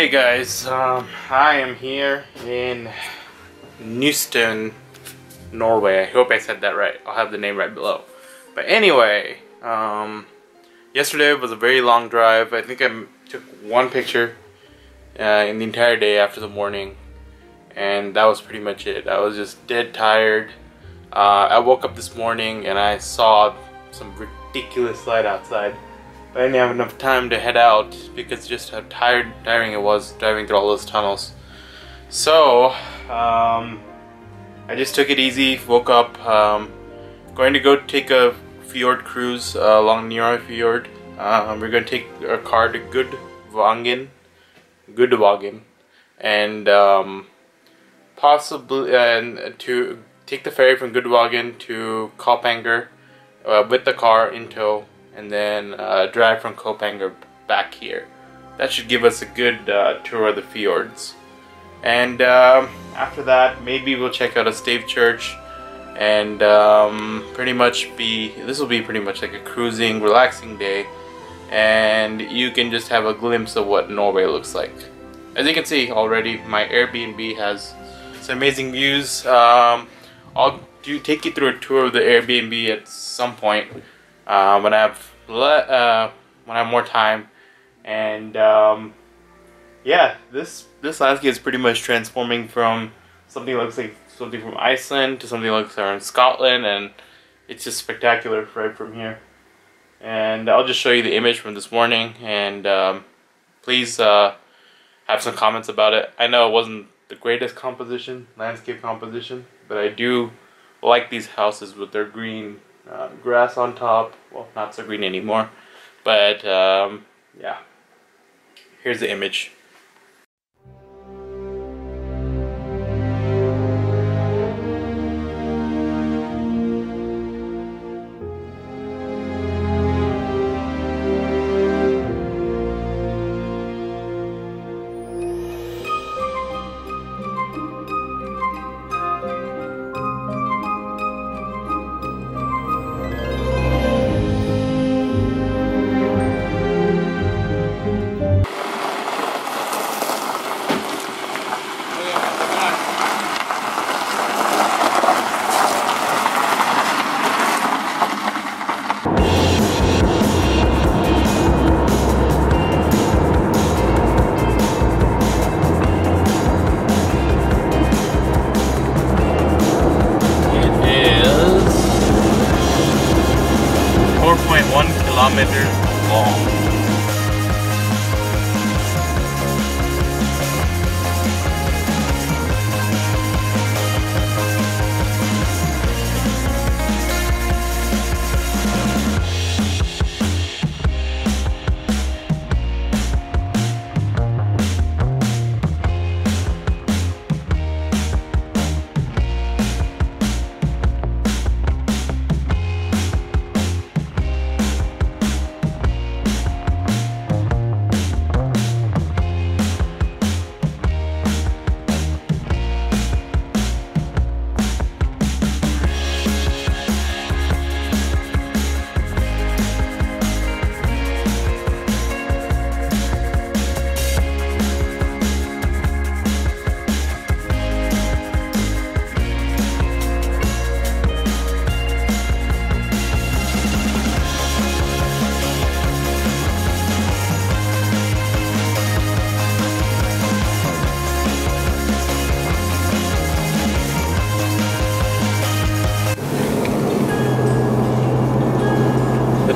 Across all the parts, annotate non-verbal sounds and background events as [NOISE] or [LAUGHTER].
day guys, um, I am here in Newston, Norway. I hope I said that right. I'll have the name right below. But anyway, um, yesterday was a very long drive. I think I took one picture uh, in the entire day after the morning. And that was pretty much it. I was just dead tired. Uh, I woke up this morning and I saw some ridiculous light outside. I didn't have enough time to head out because just how tired, tiring it was driving through all those tunnels. So, um, I just took it easy, woke up, um, going to go take a fjord cruise uh, along Njø Fjord. Um, we're going to take a car to Gudvangen, Gudvangen, and um, possibly and to take the ferry from Gudvangen to Kaupanger uh, with the car in tow and then uh, drive from Kaupanger back here. That should give us a good uh, tour of the fjords. And um, after that, maybe we'll check out a stave church and um, pretty much be, this will be pretty much like a cruising, relaxing day. And you can just have a glimpse of what Norway looks like. As you can see already, my Airbnb has some amazing views. Um, I'll do take you through a tour of the Airbnb at some point uh, when I have uh, when I have more time. And um, yeah, this this landscape is pretty much transforming from something that looks like something from Iceland to something that looks like in Scotland, and it's just spectacular right from here. And I'll just show you the image from this morning, and um, please uh, have some comments about it. I know it wasn't the greatest composition, landscape composition, but I do like these houses with their green uh, grass on top. Well, not so green anymore, but um, yeah. Here's the image.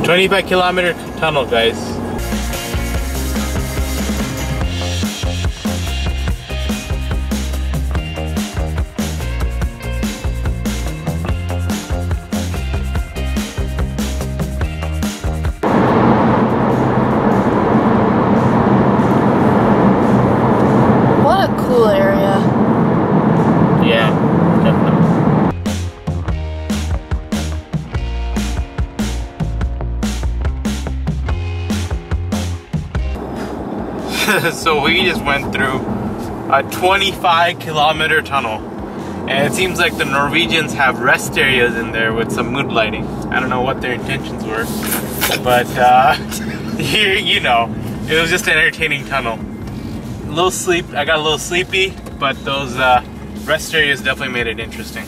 25 kilometer tunnel, guys. So we just went through a 25 kilometer tunnel. And it seems like the Norwegians have rest areas in there with some mood lighting. I don't know what their intentions were, but uh, [LAUGHS] you, you know, it was just an entertaining tunnel. A little sleep. I got a little sleepy, but those uh, rest areas definitely made it interesting.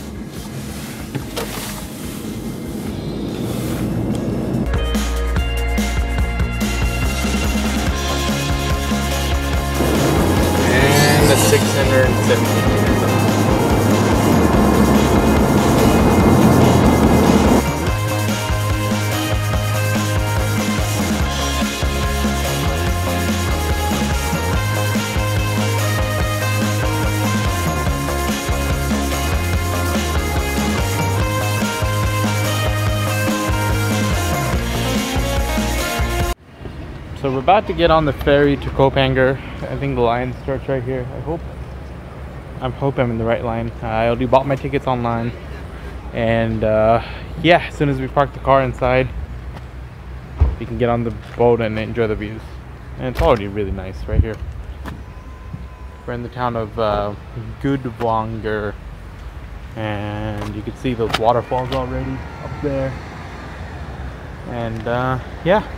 We're about to get on the ferry to Kaupanger. I think the line starts right here. I hope. I hope I'm in the right line. I already bought my tickets online, and uh, yeah, as soon as we park the car inside, we can get on the boat and enjoy the views. And it's already really nice right here. We're in the town of uh, Gudvangen, and you can see those waterfalls already up there. And uh, yeah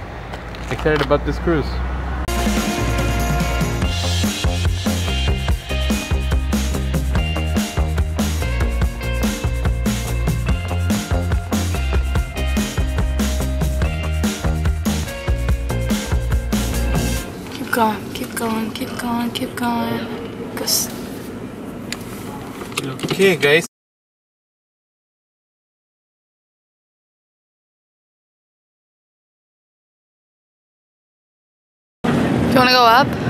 excited about this cruise. Keep going, keep going, keep going, keep going. Cause Okay guys, you wanna go up?